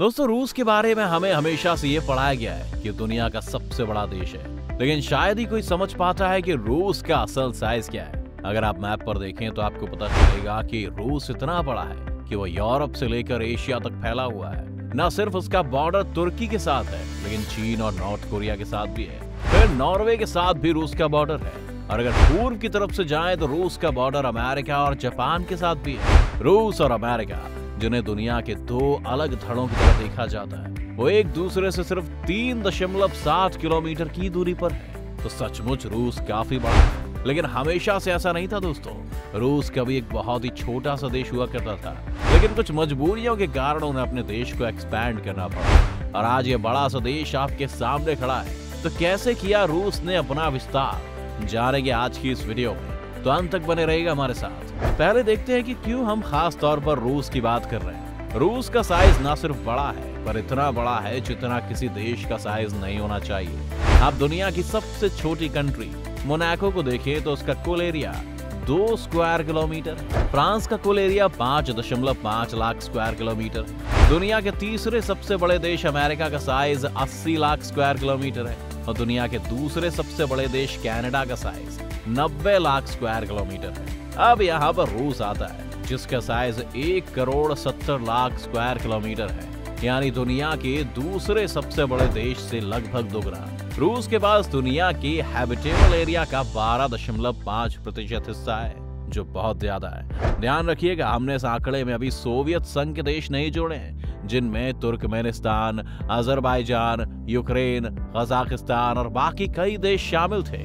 दोस्तों, रूस के बारे में हमें हमेशा से ये पढ़ाया गया है कि दुनिया का सबसे बड़ा देश है। लेकिन शायद ही कोई समझ पाता है कि रूस का असल साइज़ क्या है। अगर आप मैप पर देखें तो आपको पता चलेगा कि रूस इतना बड़ा है कि वो यूरोप से लेकर एशिया तक फैला हुआ है। न सिर्फ़ उसका बॉर्डर तुर्की के साथ है, लेकिन चीन और नॉर्थ कोरिया के साथ भी है। फिर नॉर्वे के साथ भी रूस का बॉर्डर है। और अगर पूर्व की तरफ़ से जाएँ तो रूस का बॉर्डर अमेरिका और जापान के साथ भी है। रूस और अमेरिका जिन्हें दुनिया के दो अलग धड़ों की तरह देखा जाता है। वो एक दूसरे से सिर्फ़ तीन दशमलव सात किलोमीटर की दूरी पर है। तो सचमुच रूस काफ़ी बड़ा है। लेकिन हमेशा से ऐसा नहीं था दोस्तों। रूस कभी एक बहुत ही छोटा सा देश हुआ करता था। लेकिन कुछ मजबूरियों के कारण उन्हें अपने देश को एक्सपैंड करना पड़ा। और आज ये बड़ा सा देश आपके सामने खड़ा है। तो कैसे किया रूस ने अपना विस्तार? जानेंगे आज की इस वीडियो में। तो अंत तक बने रहेगा हमारे साथ। पहले देखते हैं कि क्यों हम खास तौर पर रूस की बात कर रहे हैं। रूस का साइज़ ना सिर्फ़ बड़ा है, पर इतना बड़ा है जितना किसी देश का साइज़ नहीं होना चाहिए। आप दुनिया की सबसे छोटी कंट्री मोनाको को देखें तो उसका कुल एरिया दो स्क्वायर किलोमीटर फ्रांस का कुल एरिया पाँच दशमलव पाँच लाख स्क्वायर किलोमीटर दुनिया के तीसरे सबसे बड़े देश अमेरिका का साइज़ 80 लाख स्क्वायर किलोमीटर है। और दुनिया के दूसरे सबसे बड़े देश कनाडा का साइज़ 90 लाख स्क्वायर किलोमीटर है। अब यहाँ पर रूस आता है, जिसका साइज़ एक करोड़ सत्तर लाख स्क्वायर किलोमीटर है। यानी दुनिया के दूसरे सबसे बड़े देश से लगभग दोगुना। रूस के पास दुनिया के हैबिटेबल एरिया का बारह दशमलव पाँच प्रतिशत हिस्सा है, जो बहुत ज़्यादा है। ध्यान रखिएगा हमने इस आंकड़े में अभी सोवियत संघ के देश नहीं जोड़े हैं, जिनमें तुर्कमेनिस्तान अजरबैजान यूक्रेन, कजाकिस्तान और बाकी कई देश शामिल थे।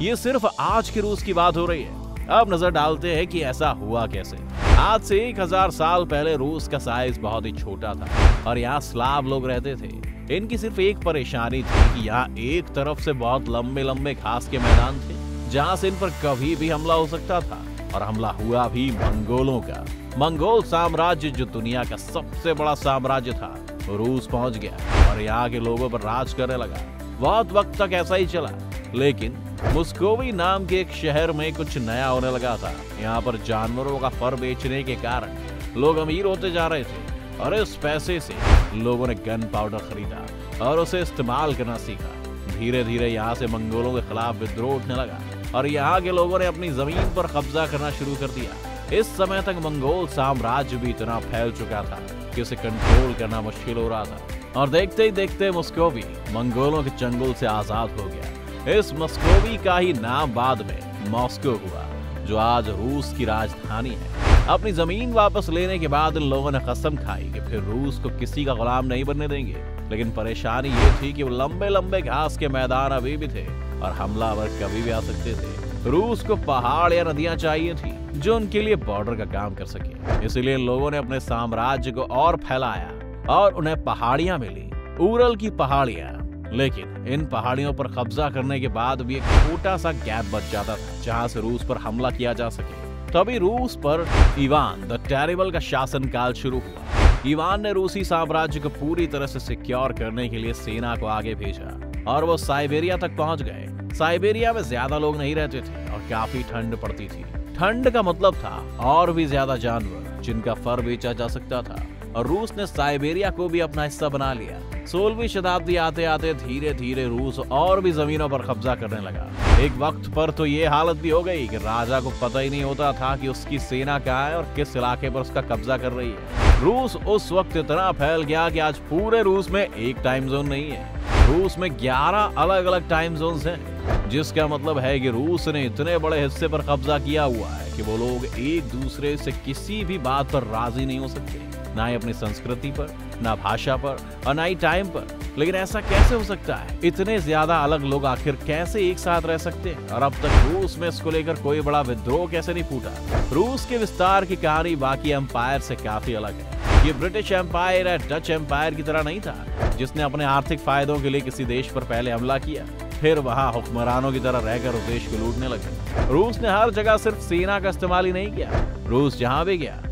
ये सिर्फ़ आज के रूस की बात हो रही है। अब नज़र डालते हैं कि ऐसा हुआ कैसे। आज से एक हज़ार साल पहले रूस का साइज़ बहुत ही छोटा था और यहाँ स्लाव लोग रहते थे। इनकी सिर्फ़ एक परेशानी थी कि यहाँ एक तरफ़ से बहुत लंबे लंबे घास के मैदान थे, जहाँ से इन पर कभी भी हमला हो सकता था और हमला हुआ भी मंगोलों का। मंगोल साम्राज्य, जो दुनिया का सबसे बड़ा साम्राज्य था, रूस पहुँच गया और यहाँ के लोगों पर राज करने लगा। बहुत वक्त तक ऐसा ही चला, लेकिन मुस्कोवी नाम के एक शहर में कुछ नया होने लगा था। यहाँ पर जानवरों का फर बेचने के कारण लोग अमीर होते जा रहे थे और इस पैसे से लोगों ने गन पाउडर खरीदा और उसे इस्तेमाल करना सीखा। धीरे धीरे यहाँ से मंगोलों के खिलाफ विद्रोह उठने लगा और यहाँ के लोगों ने अपनी ज़मीन पर कब्जा करना शुरू कर दिया। इस समय तक मंगोल साम्राज्य भी इतना फैल चुका था कि उसे कंट्रोल करना मुश्किल हो रहा था। और देखते ही देखते मस्कोवी मंगोलों के चंगुल से आज़ाद हो गया। इस मस्कोवी का ही नाम बाद में मॉस्को हुआ, जो आज रूस की राजधानी है। अपनी ज़मीन वापस लेने के बाद इन लोगों ने कसम खाई कि फिर रूस को किसी का गुलाम नहीं बनने देंगे। लेकिन परेशानी ये थी कि वो लंबे लंबे घास के मैदान अभी भी थे और हमलावर कभी भी आ सकते थे। रूस को पहाड़ या नदियाँ चाहिए थी, जो उनके लिए बॉर्डर का काम कर सके। इसलिए लोगों ने अपने साम्राज्य को और फैलाया और उन्हें पहाड़ियाँ मिली, उरल की पहाड़ियाँ। लेकिन इन पहाड़ियों पर कब्जा करने के बाद भी एक छोटा सा गैप बच जाता था, जहाँ से रूस पर हमला किया जा सके। तभी रूस पर ईवान, द टेरिबल का शासन काल शुरू हुआ। ईवान ने रूसी साम्राज्य को पूरी तरह से सिक्योर करने के लिए सेना को आगे भेजा, और वो साइबेरिया तक पहुँच गए। साइबेरिया में ज़्यादा लोग नहीं रहते थे, और काफ़ी ठंड पड़ती थी। ठंड का मतलब था और भी ज़्यादा जानवर, जिनका फर बेचा जा सकता था, और रूस ने साइबेरिया को भी अपना हिस्सा बना लिया। सोलहवीं शताब्दी आते आते धीरे धीरे रूस और भी जमीनों पर कब्जा करने लगा। एक वक्त पर तो ये हालत भी हो गई कि राजा को पता ही नहीं होता था कि उसकी सेना कहाँ है और किस इलाके पर उसका कब्जा कर रही है। रूस उस वक्त इतना फैल गया कि आज पूरे रूस में एक टाइम जोन नहीं है। रूस में 11 अलग अलग टाइम जोन हैं, जिसका मतलब है कि रूस ने इतने बड़े हिस्से पर कब्जा किया हुआ है। कि वो लोग एक दूसरे से किसी भी बात पर राज़ी नहीं हो सकते। ना ही अपनी संस्कृति पर, ना भाषा पर और ना ही टाइम पर। लेकिन ऐसा कैसे हो सकता है? इतने ज़्यादा अलग लोग आखिर कैसे एक साथ रह सकते हैं? और अब तक रूस में इसको लेकर कोई बड़ा विद्रोह कैसे नहीं फूटा? रूस के विस्तार की कहानी बाकी एम्पायर से काफ़ी अलग है। ये ब्रिटिश एम्पायर या डच एम्पायर की तरह नहीं था, जिसने अपने आर्थिक फायदों के लिए किसी देश पर पहले हमला किया। फिर वहाँ हुक्मरानों की तरह रहकर उस देश को लूटने लगे। रूस ने हर जगह सिर्फ़ सेना का इस्तेमाल ही नहीं किया, रूस जहाँ भी गया,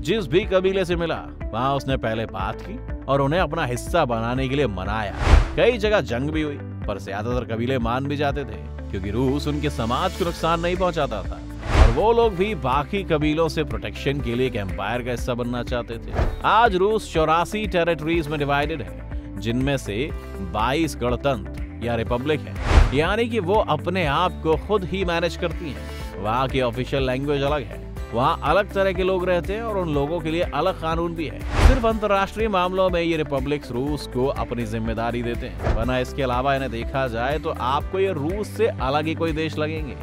जिस भी कबीले से मिला, वहाँ उसने पहले बात की और उन्हें अपना हिस्सा बनाने के लिए मनाया। कई जगह जंग भी हुई, पर ज़्यादातर कबीले मान भी जाते थे, क्योंकि रूस उनके समाज को नुकसान नहीं पहुंचाता था। और वो लोग भी बाकी कबीलों से प्रोटेक्शन के लिए एक एम्पायर का हिस्सा बनना चाहते थे। आज रूस चौरासी टेरिटरीज में डिवाइडेड है, जिनमें से 22 गणतंत्र या रिपब्लिक है। यानी कि वो अपने आप को खुद ही मैनेज करती हैं। वहाँ की ऑफिशियल लैंग्वेज अलग है। वहाँ अलग तरह के लोग रहते हैं और उन लोगों के लिए अलग कानून भी है। सिर्फ़ अंतर्राष्ट्रीय मामलों में ये रिपब्लिक रूस को अपनी ज़िम्मेदारी देते हैं। वरना इसके अलावा इन्हें देखा जाए तो आपको ये रूस से अलग ही कोई देश लगेंगे।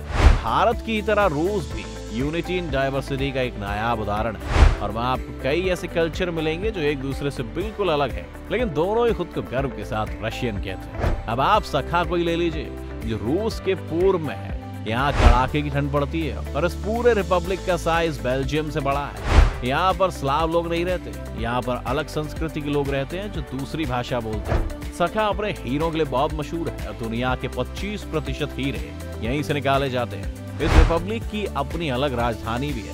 भारत की तरह रूस भी यूनिटी इन डाइवर्सिटी का एक नायाब उदाहरण है, और वहाँ आपको कई ऐसे कल्चर मिलेंगे जो एक दूसरे से बिल्कुल अलग है, लेकिन दोनों ही खुद को गर्व के साथ रशियन कहते हैं। अब आप सखा कोई ले लीजिए, जो रूस के पूर्व में है, यहाँ कड़ाके की ठंड पड़ती है, और इस पूरे रिपब्लिक का साइज़ बेल्जियम से बड़ा है। यहाँ पर स्लाव लोग नहीं रहते, यहाँ पर अलग संस्कृति के लोग रहते हैं जो दूसरी भाषा बोलते हैं। सखा अपने हीरो के लिए बहुत मशहूर है दुनिया के 25 प्रतिशत हीरे यहीं से निकाले जाते हैं। इस रिपब्लिक की अपनी अलग राजधानी भी है।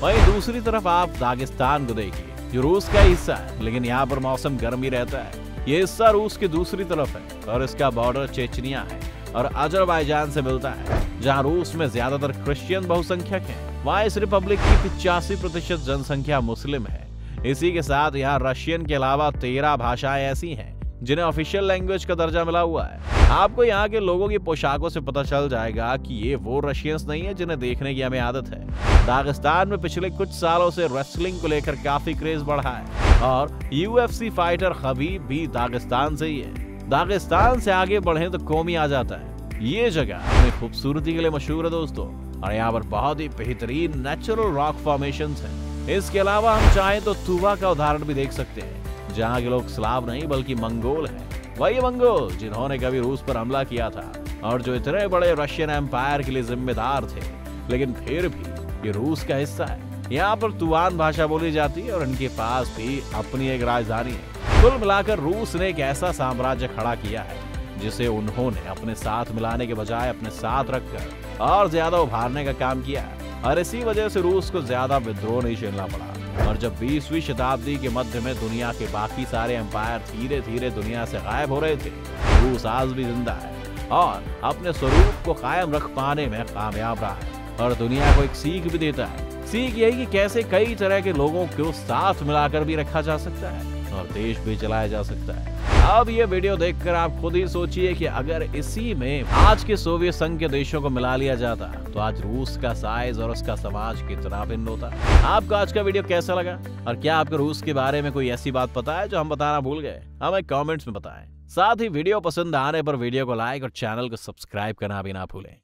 वहीं दूसरी तरफ़ आप दागिस्तान को देखिए। जो रूस का हिस्सा है, लेकिन यहाँ पर मौसम गर्म रहता है। ये हिस्सा रूस की दूसरी तरफ़ है, और इसका बॉर्डर चेचनिया है, और अजरबैजान से मिलता है, जहाँ रूस में ज़्यादातर क्रिश्चियन बहुसंख्यक हैं। वहाँ इस रिपब्लिक की पिचासी प्रतिशत जनसंख्या मुस्लिम है। इसी के साथ यहाँ रशियन के अलावा तेरह भाषाएँ ऐसी हैं। जिन्हें ऑफिशियल लैंग्वेज का दर्जा मिला हुआ है। आपको यहाँ के लोगों की पोशाकों से पता चल जाएगा कि ये वो रशियंस नहीं है जिन्हें देखने की हमें आदत है। दागिस्तान में पिछले कुछ सालों से रेसलिंग को लेकर काफ़ी क्रेज बढ़ा है और यूएफसी फाइटर खबीब भी दागिस्तान से ही है। दागिस्तान से आगे बढ़े तो कौमी आ जाता है। ये जगह अपनी खूबसूरती के लिए मशहूर है दोस्तों और यहाँ पर बहुत ही बेहतरीन नेचुरल रॉक फॉर्मेशन है। इसके अलावा हम चाहें तो तुवा का उदाहरण भी देख सकते हैं। जहाँ के लोग स्लाव नहीं, बल्कि मंगोल हैं। वही मंगोल, जिन्होंने कभी रूस पर हमला किया था, और जो इतने बड़े रशियन एम्पायर के लिए जिम्मेदार थे। लेकिन फिर भी ये रूस का हिस्सा है। यहाँ पर तुवान भाषा बोली जाती है, और इनके पास भी अपनी एक राजधानी है। कुल मिलाकर रूस ने एक ऐसा साम्राज्य खड़ा किया है, जिसे उन्होंने अपने साथ मिलाने के बजाय अपने साथ रखकर और ज़्यादा उभारने का काम किया है। और इसी वजह से रूस को ज़्यादा विद्रोह नहीं झेलना पड़ा। और जब 20वीं शताब्दी के मध्य में दुनिया के बाकी सारे एम्पायर धीरे धीरे दुनिया से गायब हो रहे थे, रूस आज भी ज़िंदा है और अपने स्वरूप को कायम रख पाने में कामयाब रहा है और दुनिया को एक सीख भी देता है। सीख यही कि कैसे कई तरह के लोगों को साथ मिलाकर भी रखा जा सकता है और देश भी चलाया जा सकता है। अब ये वीडियो देखकर आप खुद ही सोचिए कि अगर इसी में आज के सोवियत संघ के देशों को मिला लिया जाता तो आज रूस का साइज़ और उसका समाज कितना भिन्न होता। आपको आज का वीडियो कैसा लगा? और क्या आपको रूस के बारे में कोई ऐसी बात पता है जो हम बताना भूल गए? हमें कॉमेंट्स में बताए। साथ ही वीडियो पसंद आने पर वीडियो को लाइक और चैनल को सब्सक्राइब करना भी ना भूलें।